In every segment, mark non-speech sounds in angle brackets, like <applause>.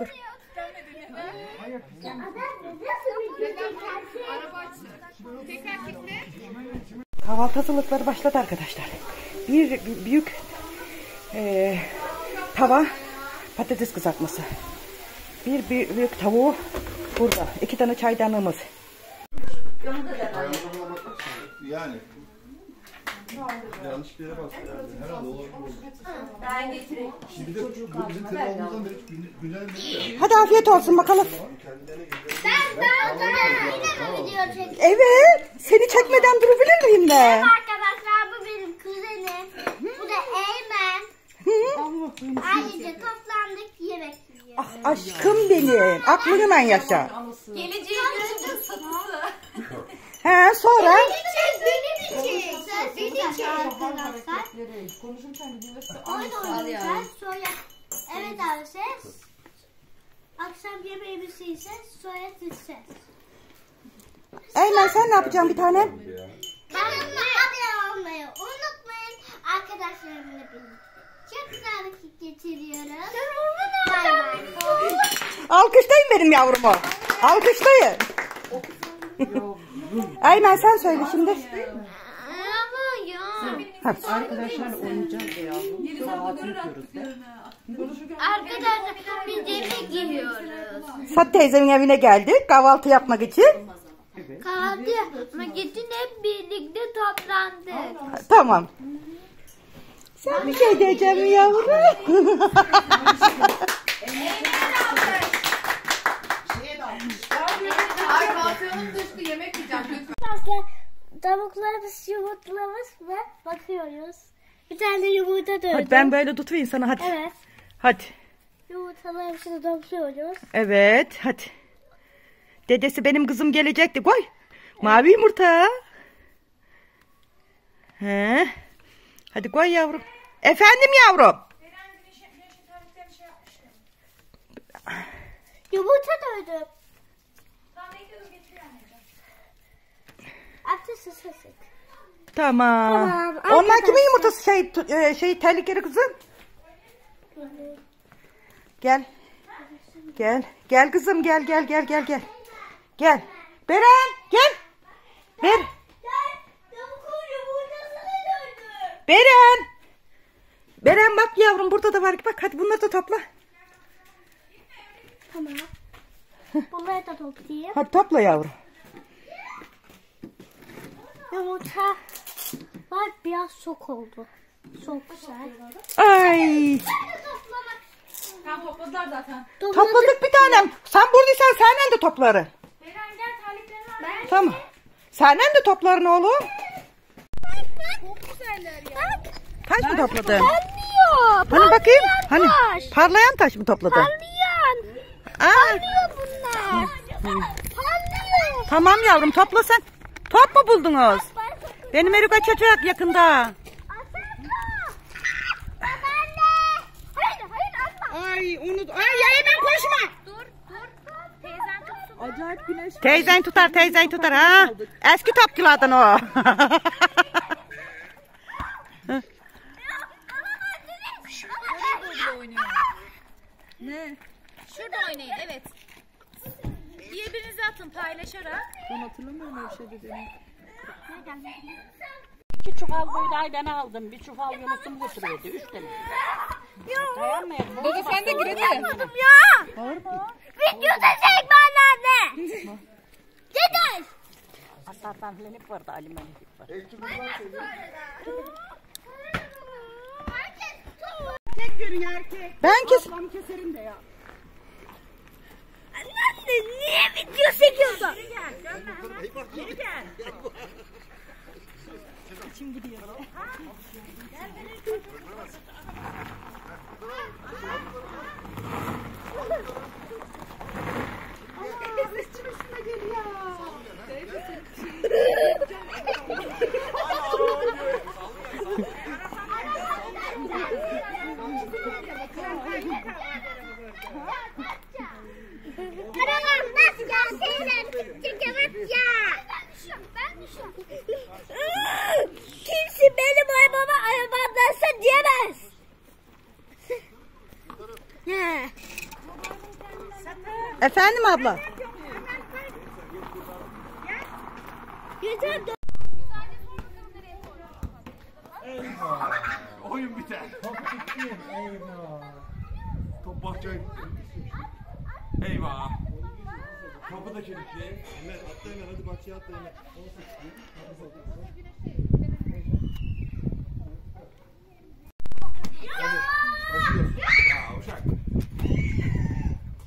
Dur. Kahvaltı hazırlıkları başladı arkadaşlar. Bir, bir büyük eee, tava patates kızartması. Bir, bir büyük tavuğu burada. İki tane çaydanlığımız. Yani. Yanlış bir yere bastı yani. Herhalde olabilir. Ben getireyim. Şimdi bir de bu bizim telefonumuzdan beri gün- güncel beri ya. Hadi afiyet olsun bakalım. Ben daha sonra yine mi video çekeceğim? Evet. Seni çekmeden durabilir miyim de? Arkadaşlar bu benim kuzenim. Bu da Eymen. Ayrıca toplandık yemek yiyoruz. Ah aşkım benim. Aklınla yaşa. Geleceği görünce satısı. He sonra? İçin. İçin arkadaşlar. Oyun oynayacağız. Sonra evet ses. Akşam yemeğimizi yiyeceğiz. Sonra gideceğiz. Eymen sen ne yapacaksın bir tane? Kanalıma abone olmayı unutmayın. Arkadaşlarımla birlikte. Çok güzel vakit geçiriyoruz. Bay bay. Alkışlayın benim yavrumu. Alkışlayın. Eymen sen söyle şimdi. Ya. Arkadaşlarla oynayacağız yavrum. Yapıyoruz de. Arkadaşlar biz yemek yiyoruz. Fat teyzemin evine geldik kahvaltı yapmak için. Kahvaltı yapmak için hep birlikte toplandık. Tamam. Sen bir şey diyeceğim mi yavrum? <laughs> Ay pansiyonum düştü yemek yiyeceğim lütfen. Tavuklarımız yumurtlamış ve bakıyoruz. Bir tane yumurta Hadi dövdüm. ben böyle tutayım sana hadi. Evet. Hadi. Yumurtaları hepsini topluyoruz. Evet hadi. Dedesi benim kızım gelecekti koy. Mavi yumurta. He. Hadi koy yavrum. Efendim yavrum. Yumurta dövdüm. Artık sısısık. Tamam. Tamam, Onlar kimin yumurtası şey e, şey tehlikeli kızım? Gel. Gel. Gel kızım gel gel gel gel gel. Gel. Beren gel. Ver. Beren. Beren bak yavrum burada da var. Bak hadi bunları da topla. Tamam. Bunları da toplayayım. Hadi topla yavrum. Yumurta var biraz çok oldu. Çok güzel. Ay. Tam topladılar zaten. Topladık bir tanem. Sen buradaysan senden de topları. Beren gel taliplerini al. Ben Tamam. Senden de topların oğlum. çok güzeller ya. Taş mı topladın? parlıyor. Hani bakayım. Hani parlayan taş mı topladın? Parlıyor. Aa, Parlıyor bunlar. Parlıyor. tamam yavrum topla sen. Top mu buldunuz? Benim Erika açacak yakında. Hayır hayır atma. Ay unut. Ay ya hemen konuşma. Dur dur. Teyzen tutsun. Acayip güneş. Teyzen tutar teyzen tutar ha. Eski topçulardan o. Ne? Şurada oynayın evet. Birbirinize atın paylaşarak. Ben hatırlamıyorum öyle şey dediğini. İki çuval buğdaydan aldım. Bir çuval Yunus'um götürüyordu. Üç tane. Dayanmayalım. Baba sen de gir hadi. Ya. Videoda çekme anneanne. Gidin. Asardan filan ip vardı. Alimen ip var. ben kes. Anneanne niye video çekiyorsun? Arabam nasıl gelseydim çekemez ya. Ben düşüyorum. Kimse benim arabama arabamdansa diyemez. Ne? Efendim abla. Yeter Oyun biter. Top bahçeye. Eyvah. Kapı da kilitli. Hemen atla hemen hadi bahçeye atla hemen. Başlıyoruz. Ya uşak.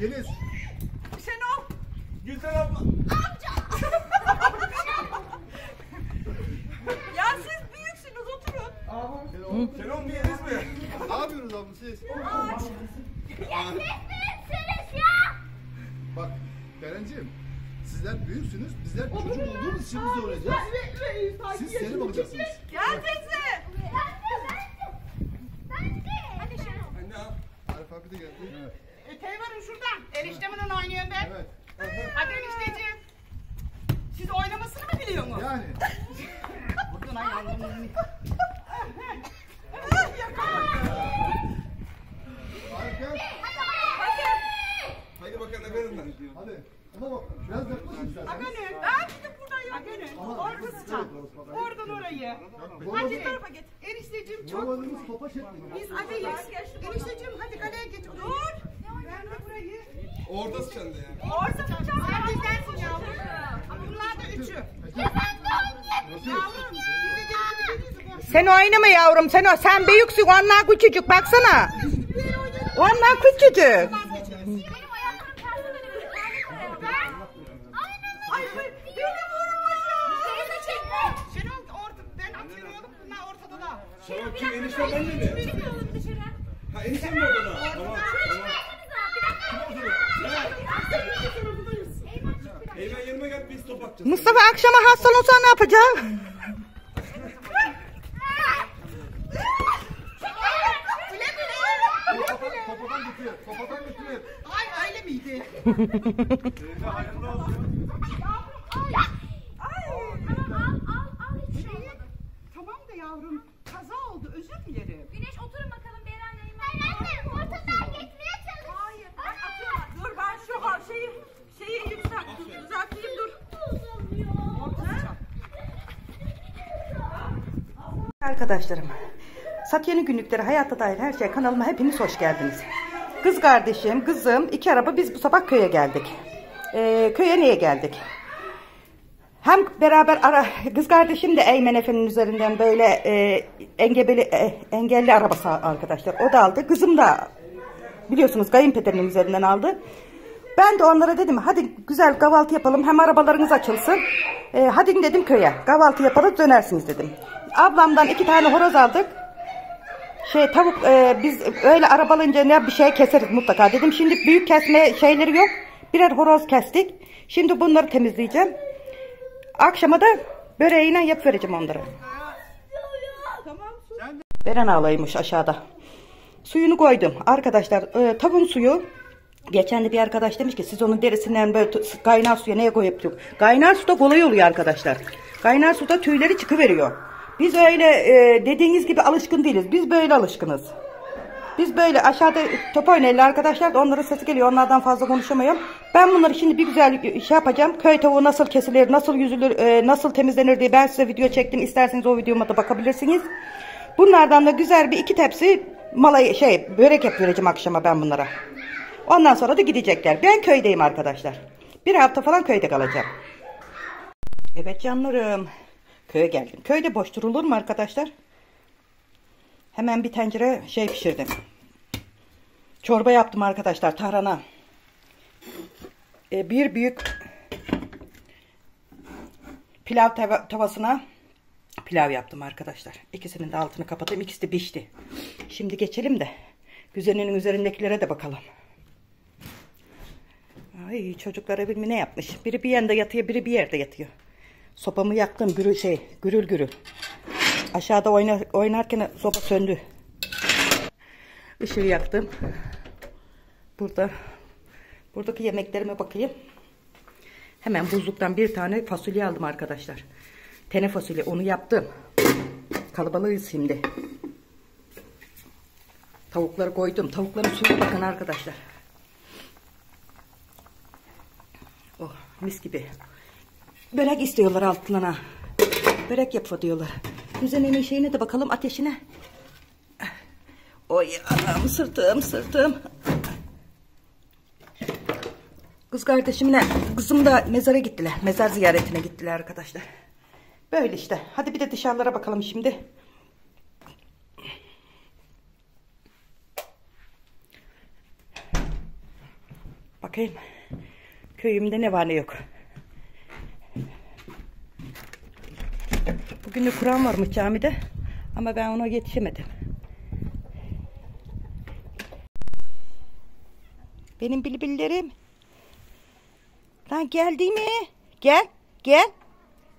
Deniz. Gülten abla. Ya siz büyüksünüz oturun. Şenol mu Deniz mi? Ne yapıyorsunuz abla siz? Bak Berenciğim. Sizler büyüksünüz. Bizler çocuk olduğumuz için biz öğreneceğiz. Siz seni bakacaksınız. Gel teyze. Anne al. Arif abi de geldi. Evet. Öteyi varın şuradan. Eniştemle oynuyorum ben. Evet. Hadi enişteciğim. Siz oynamasını mı biliyor musunuz? Yani. Buradan ayağını. Arif gel. Haydi bakalım efendim. Hadi. Ama bak biraz yaklaşın sen. Agane. Ben gidip buradayım. Agane. Orada sıçan. Oradan orayı. Hadi tarafa git. Enişteciğim çok Vurmadığımız topa çekmeyin. Biz adayız. Enişteciğim hadi kaleye geç. Dur. Ben de burayı. Orada sıçandı ya. Orada sıçan. Sen bizdensin yavrum. Bunlar da üçü. Yavrum. Sen oynama yavrum sen o sen büyüksün onlar küçücük baksana. Onlar küçücük. Şenol orta, ben atıyorum. Bunlar ortada da. Şenol kim enişte ben de mi? Ha enişte mi orada? Tamam. Eymen yanıma gel biz top atacağız. Mustafa akşama hastalanırsa ne yapacağım? Topadan götür. Topadan götür. Ay öyle miydi? <laughs> Hayırlı olsun. Tamam da yavrum. Kaza oldu. Özür dilerim. Güneş oturun bakalım Beren'le Ben anne ortadan geçmeye çalışıyorum. Hayır. Dur ben şu ha- şeyi şeyi yüksel, düzelteyim dur. Arkadaşlarım, Satya'nın günlükleri hayatta dair her şey kanalıma hepiniz hoş geldiniz. Kız kardeşim, kızım, iki araba biz bu sabah köye geldik. Ee, köye niye geldik? Hem beraber ara, kız kardeşim de Eymen Efe'nin üzerinden böyle e, engebeli, e, engelli arabası arkadaşlar. O da aldı. Kızım da biliyorsunuz kayınpederinin üzerinden aldı. Ben de onlara dedim hadi güzel kahvaltı yapalım hem arabalarınız açılsın. Ee, hadi dedim köye kahvaltı yapalım dönersiniz dedim. Ablamdan iki tane horoz aldık. Şey tavuk e, biz öyle arabalınca ne bir şey keseriz mutlaka dedim. Şimdi büyük kesme şeyleri yok. Birer horoz kestik. Şimdi bunları temizleyeceğim. Akşama da böreğiyle yap vereceğim onlara. Beren ağlaymış aşağıda. Suyunu koydum. Arkadaşlar e, tavuğun suyu Geçen de bir arkadaş demiş ki siz onun derisinden böyle kaynar suya neye koyup. Kaynar suda kolay oluyor arkadaşlar. Kaynar suda tüyleri çıkıveriyor. Biz öyle e, dediğiniz gibi alışkın değiliz. Biz böyle alışkınız. Biz böyle aşağıda top oynayla arkadaşlar da onların sesi geliyor. Onlardan fazla konuşamıyorum. Ben bunları şimdi bir güzel şey yapacağım. Köy tavuğu nasıl kesilir, nasıl yüzülür, e, nasıl temizlenir diye ben size video çektim. İsterseniz o videoma da bakabilirsiniz. Bunlardan da güzel bir iki tepsi malay şey börek yapıvereceğim akşama ben bunlara. Ondan sonra da gidecekler. Ben köydeyim arkadaşlar. Bir hafta falan köyde kalacağım. Evet canlarım. Köye geldim. Köyde boş durulur mu arkadaşlar? Hemen bir tencere şey pişirdim. Çorba yaptım arkadaşlar tarhana. Ee, bir büyük pilav tava- tavasına pilav yaptım arkadaşlar. İkisinin de altını kapattım. İkisi de pişti. Şimdi geçelim de güzelinin üzerindekilere de bakalım. Ay çocuklara bilmi ne yapmış. Biri bir yanda yatıyor, biri bir yerde yatıyor. Sopamı yaktım gürül şey, gürül gürül. Aşağıda oynar, oynarken sopa söndü. Işığı yaktım. Burada buradaki yemeklerime bakayım. Hemen buzluktan bir tane fasulye aldım arkadaşlar. Tene fasulye onu yaptım. Kalabalığız şimdi. Tavukları koydum. Tavukların suyuna bakın arkadaşlar. Mis gibi. Börek istiyorlar altlarına. Börek yapı diyorlar. Kuzenemin şeyine de bakalım ateşine. Oy anam sırtım sırtım. Kız kardeşimle kızım da mezara gittiler. Mezar ziyaretine gittiler arkadaşlar. Böyle işte. Hadi bir de dışarılara bakalım şimdi. Bakayım. Köyümde ne var ne yok. De Kur'an varmış camide. Ama ben ona yetişemedim. Benim bilbillerim. Lan geldi mi? Gel. Gel.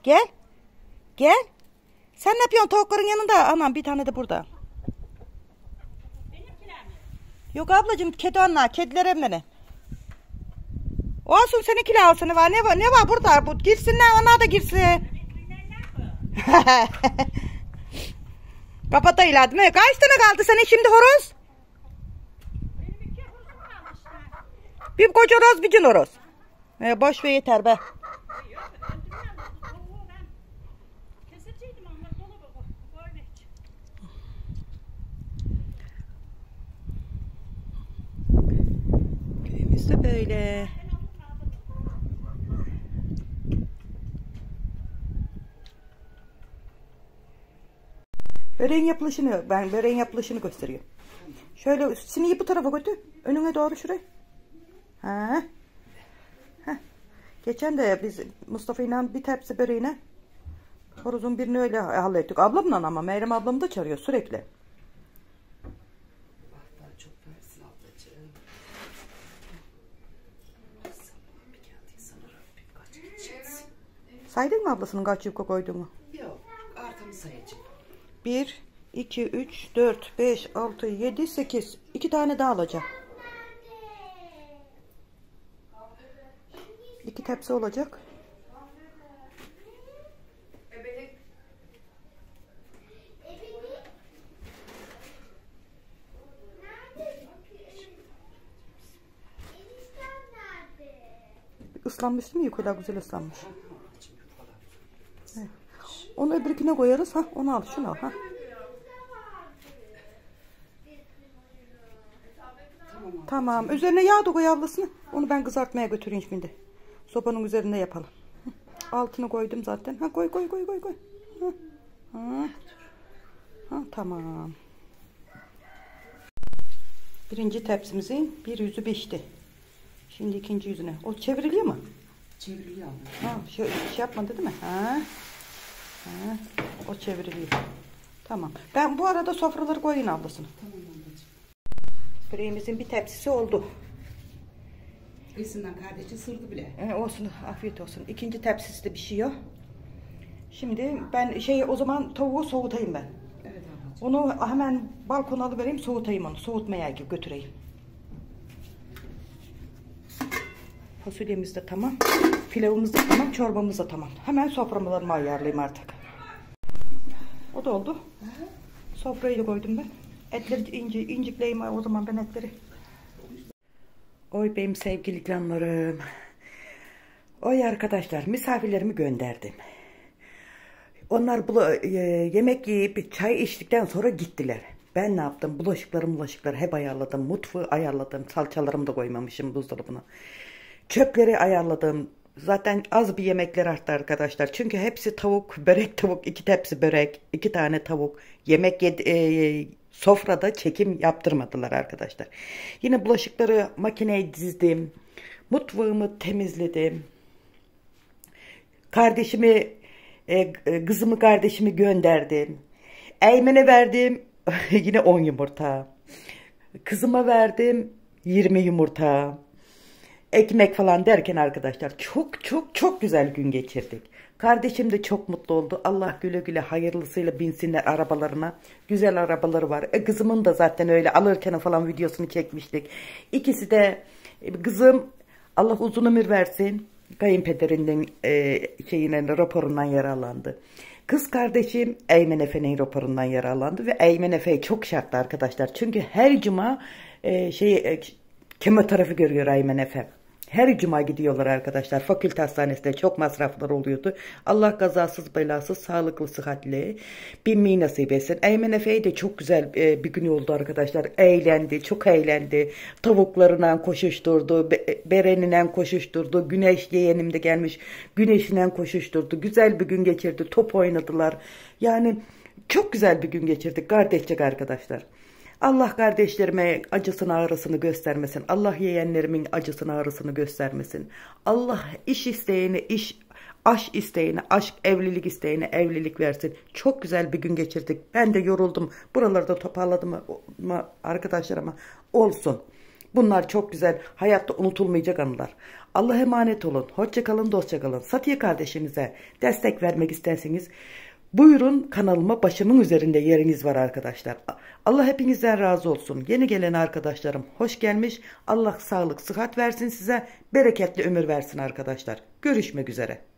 Gel. Gel. Sen ne yapıyorsun tavukların yanında? Anam bir tane de burada. Yok ablacığım kedi onlar. Kediler emleri. Olsun seninkiler alsın. Ne var? Ne var? Ne var burada? Bu girsinler onlar da girsin. Kapatayla değil mi? Kaç tane kaldı senin şimdi horoz? Bir koca horoz bir cin horoz. E, boş ve yeter be. De böyle. Böreğin yapılışını, ben böreğin yapılışını gösteriyorum. Şöyle sineği bu tarafa götür. Önüne doğru şuraya. Ha. Heh. Geçen de biz Mustafa ile bir tepsi böreğine horozun birini öyle hallettik. Ablamla ama Meryem ablam da çağırıyor sürekli. Saydın mı ablasının kaç yufka koyduğunu? Yok arkamı sayacağım. 1, 2, 3, 4, 5, 6, 7, 8. 2 tane daha alacağım. 2 tepsi olacak. Islanmış değil mi? Yukarıda güzel ıslanmış. Evet. Onu öbürküne koyarız. Ha, onu al. Şunu al. Ha. Tamam. Üzerine yağ da koy ablasını. Onu ben kızartmaya götüreyim şimdi. Sobanın üzerinde yapalım. Altını koydum zaten. Ha koy koy koy koy koy. Ha. Ha. Ha, tamam. Birinci tepsimizin bir yüzü pişti. Şimdi ikinci yüzüne. O çevriliyor mu? Çevriliyor. Ha, şey, şey yapmadı değil mi? Ha. Ha. O çevriliyor. Tamam. Ben bu arada sofraları koyayım ablasını. Tamam ablacığım. Böreğimizin bir tepsisi oldu. Kıyısından kardeşi sırdı bile. Ee, olsun afiyet olsun. İkinci tepsisi de pişiyor. Şimdi ben şey o zaman tavuğu soğutayım ben. Evet ablacığım. Onu hemen balkona alıvereyim soğutayım onu. Soğutmaya götüreyim. Fasulyemiz de tamam. Pilavımız da tamam. Çorbamız da tamam. Hemen sofralarımı ayarlayayım artık. O da oldu. Sofrayı da koydum ben. Etleri inci, incikleyeyim o zaman ben etleri. Oy benim sevgili canlarım. Oy arkadaşlar misafirlerimi gönderdim. Onlar bula, e, yemek yiyip çay içtikten sonra gittiler. Ben ne yaptım? Bulaşıkları bulaşıkları hep ayarladım. Mutfağı ayarladım. Salçalarımı da koymamışım buzdolabına. Çöpleri ayarladım. Zaten az bir yemekler arttı arkadaşlar. Çünkü hepsi tavuk, börek tavuk, iki tepsi börek, iki tane tavuk. Yemek yedi, e, sofrada çekim yaptırmadılar arkadaşlar. Yine bulaşıkları makineye dizdim. Mutfağımı temizledim. Kardeşimi, e, kızımı kardeşimi gönderdim. Eymen'e verdim <laughs> yine 10 yumurta. Kızıma verdim 20 yumurta. Ekmek falan derken arkadaşlar çok çok çok güzel gün geçirdik. Kardeşim de çok mutlu oldu. Allah güle güle hayırlısıyla binsinler arabalarına. Güzel arabaları var. E, kızımın da zaten öyle alırken falan videosunu çekmiştik. İkisi de e, kızım Allah uzun ömür versin. Kayınpederinden e, şeyine raporundan yararlandı. Kız kardeşim Eymen Efe'nin raporundan yararlandı ve Eymen Efe çok şartlı arkadaşlar. Çünkü her cuma e, şey e, kemoterapi görüyor Eymen Efe. Her cuma gidiyorlar arkadaşlar. Fakülte hastanesinde çok masraflar oluyordu. Allah kazasız belasız sağlıklı sıhhatli binmeyi nasip etsin. Eymen Efe'ye de çok güzel e, bir gün oldu arkadaşlar. Eğlendi, çok eğlendi. Tavuklarından koşuşturdu, be, bereninden koşuşturdu. Güneş yeğenim de gelmiş. Güneşinden koşuşturdu. Güzel bir gün geçirdi. Top oynadılar. Yani çok güzel bir gün geçirdik kardeşçek arkadaşlar. Allah kardeşlerime acısını ağrısını göstermesin. Allah yeğenlerimin acısını ağrısını göstermesin. Allah iş isteğini iş aşk isteğine, aşk evlilik isteğine evlilik versin. Çok güzel bir gün geçirdik. Ben de yoruldum. Buralarda toparladım mı arkadaşlarıma olsun. Bunlar çok güzel. Hayatta unutulmayacak anılar. Allah emanet olun. Hoşça kalın, dostça kalın. Satiye kardeşinize destek vermek isterseniz Buyurun kanalıma başımın üzerinde yeriniz var arkadaşlar. Allah hepinizden razı olsun. Yeni gelen arkadaşlarım hoş gelmiş. Allah sağlık, sıhhat versin size. Bereketli ömür versin arkadaşlar. Görüşmek üzere.